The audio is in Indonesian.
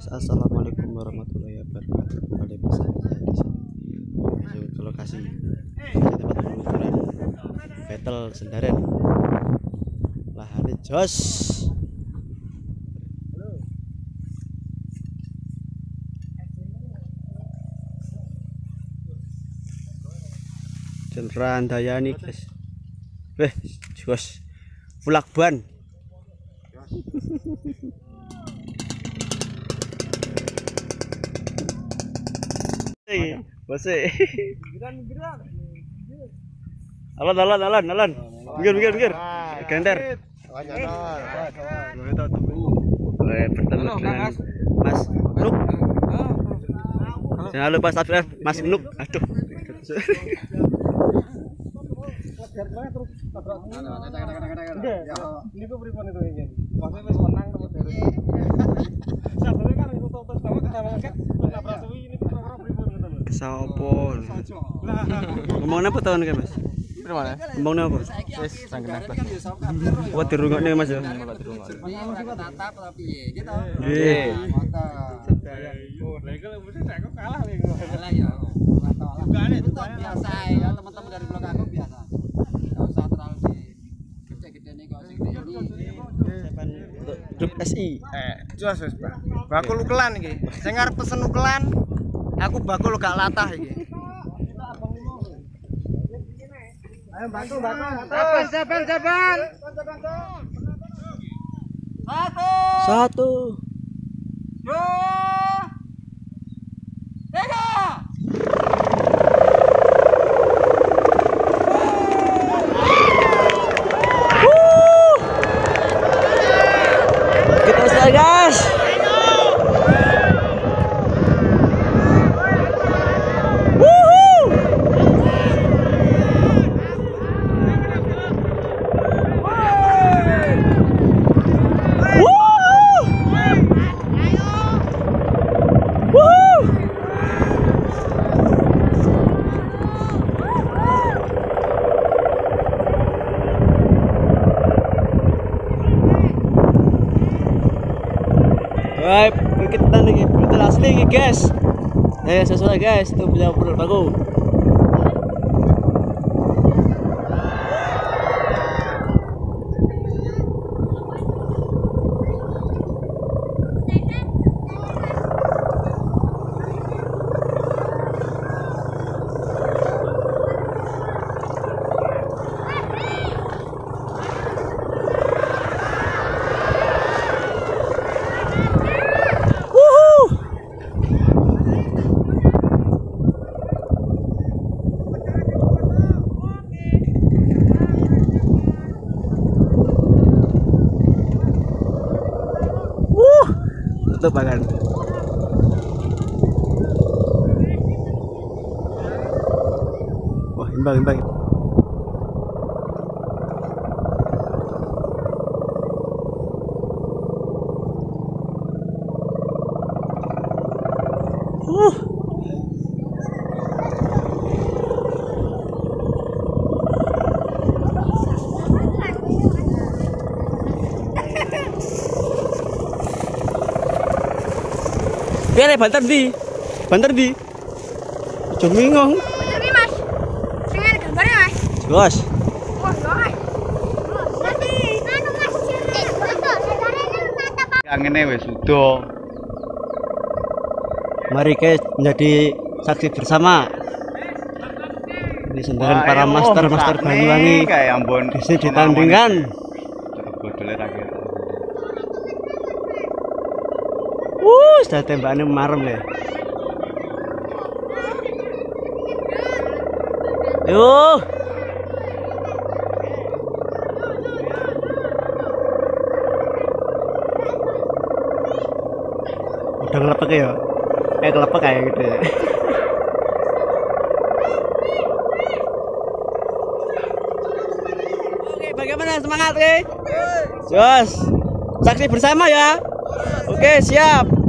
Guys, assalamualaikum warahmatullahi wabarakatuh. Kembali bersama saya di sini. Ke lokasi di tempat peluncuran battle Sendaren. Lahannya jos. Jenderal Dayani guys. Weh, jos. Pulak ban. Hey, bose. Alon, alon, alon, alon. Minggir, minggir, minggir. Gender. Boleh bertemu dengan Mas Nuk. Jangan lupa subscribe Mas Nuk. Aduh. Ini kok pripun itu ingin? Maksudnya wis menang terus dari. Sabarnya kan itu tos sama ketemu kan nabrak suwi ini gitu. Lah, Ngomongnya apa tahun ke Mas? Gimana? Ngomongnya apa? Wis sanggen apa? Wah dirungokne Mas ya. tatap tapi gitu. Nggih. Kalah. Kalah ya. Bukan itu, Itu biasa ya teman-teman dari blok aku biasa. Enggak usah terlalu di gede-gede nih kok sing ini. Untuk grup SI. Eh, jelas wis, Pak. Bakul ukelan iki. Sing arep pesen ukelan, aku bakul gak latah iki. Ayo bakul, bakul. Sabar, sabar, sabar. Satu, Satu. dua, tiga. Kita selesai guys. Baik, kita nih betul asli guys. Eh sesuai guys, itu produk baru. Wuh, tutup bahkan. Wah, imbang, imbang. Uh. Biar banter di. Banter di. Jangan bingung. Bener nih mas, sing ada gambarnya mas. Bos. Wah guys. Nanti, anu mas, eh foto, sekarang kan mata pak. Angene wis udah. Mari guys menjadi saksi bersama. Ini sendaran Wah, para master-master Banyuwangi. Kayak ampun. Di sini ditandingkan. Cukup bodole ra Wuh, sudah tembakannya marem ya. Yuh. Udah ngelepek ya? Eh kelepek kayak gitu ya. Oke, bagaimana semangat, oke? Jos. Saksi bersama ya. Oke, siap.